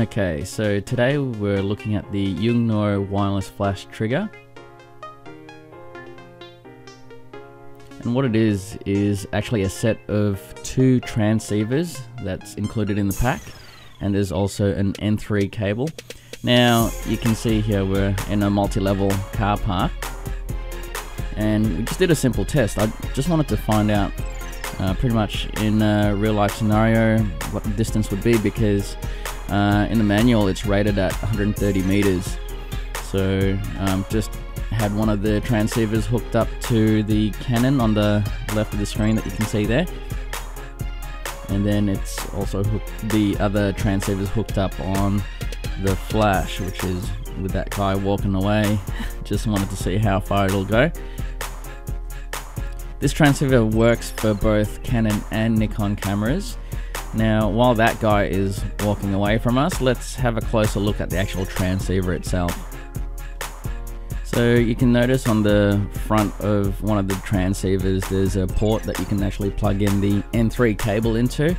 Okay, so today we're looking at the Yongnuo wireless flash trigger. And what it is, is actually a set of two transceivers that's included in the pack. And there's also an N3 cable. Now, you can see here we're in a multi-level car park. And we just did a simple test. I just wanted to find out uh, pretty much in a real life scenario what the distance would be because uh, in the manual, it's rated at 130 meters. So um, just had one of the transceivers hooked up to the Canon on the left of the screen that you can see there. And then it's also hooked, the other transceivers hooked up on the flash, which is with that guy walking away. Just wanted to see how far it'll go. This transceiver works for both Canon and Nikon cameras. Now, while that guy is walking away from us, let's have a closer look at the actual transceiver itself. So you can notice on the front of one of the transceivers, there's a port that you can actually plug in the N3 cable into.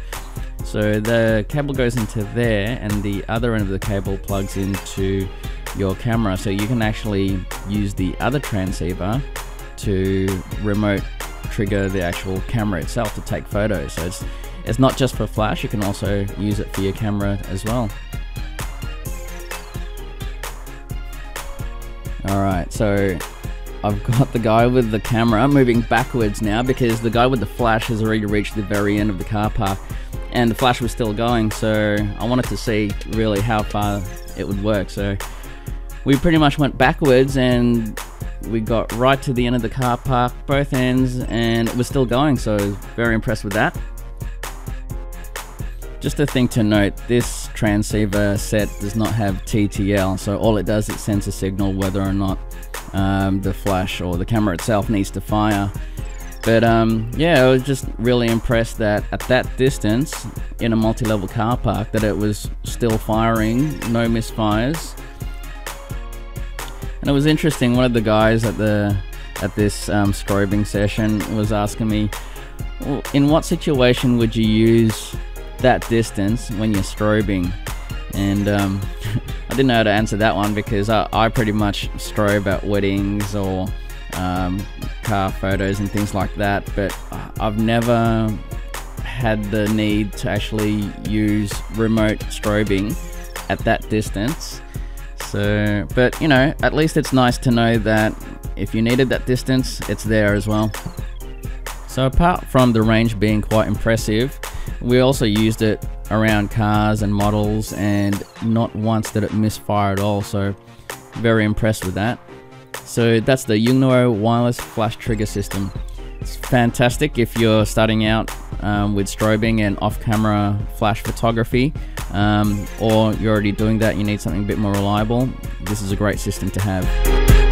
So the cable goes into there and the other end of the cable plugs into your camera. So you can actually use the other transceiver to remote trigger the actual camera itself to take photos. So it's it's not just for flash, you can also use it for your camera as well. Alright, so I've got the guy with the camera moving backwards now because the guy with the flash has already reached the very end of the car park and the flash was still going so I wanted to see really how far it would work so we pretty much went backwards and we got right to the end of the car park both ends and it was still going so very impressed with that just a thing to note, this transceiver set does not have TTL, so all it does, it sends a signal whether or not um, the flash or the camera itself needs to fire. But um, yeah, I was just really impressed that at that distance, in a multi-level car park, that it was still firing, no misfires. And it was interesting, one of the guys at the at this um, strobing session was asking me, well, in what situation would you use that distance when you're strobing. And um, I didn't know how to answer that one because I, I pretty much strobe at weddings or um, car photos and things like that. But I've never had the need to actually use remote strobing at that distance. So, but you know, at least it's nice to know that if you needed that distance, it's there as well. So apart from the range being quite impressive, we also used it around cars and models and not once did it misfire at all, so very impressed with that. So that's the Yongnuo wireless flash trigger system. It's fantastic if you're starting out um, with strobing and off-camera flash photography, um, or you're already doing that, you need something a bit more reliable. This is a great system to have.